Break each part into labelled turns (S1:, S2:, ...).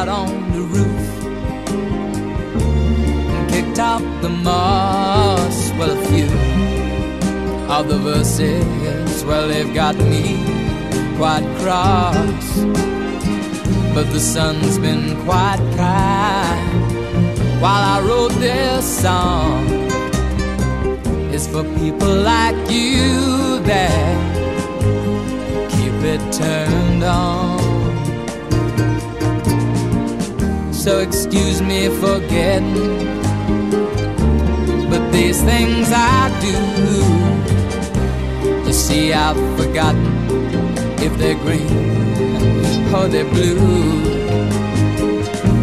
S1: Sat on the roof and kicked out the moss. Well, a few of the verses, well, they've got me quite cross. But the sun's been quite kind while I wrote this song. It's for people like you that keep it turned on. So excuse me for getting, but these things I do. You see, I've forgotten if they're green or they're blue.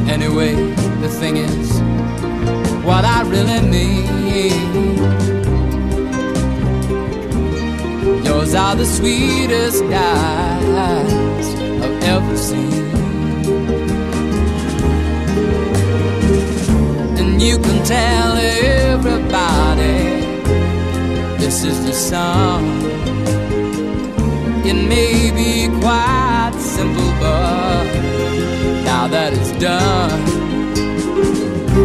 S1: Anyway, the thing is, what I really mean. Yours are the sweetest eyes I've ever seen. You can tell everybody this is the song. It may be quite simple, but now that it's done,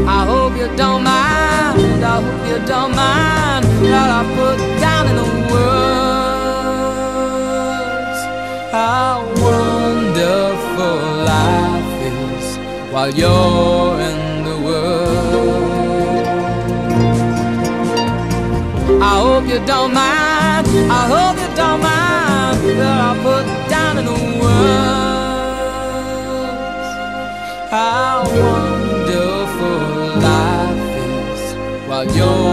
S1: I hope you don't mind. I hope you don't mind that I put down in the words how wonderful life is while you're hope you don't mind. I hope you don't mind that I put down in the words how wonderful life is while you're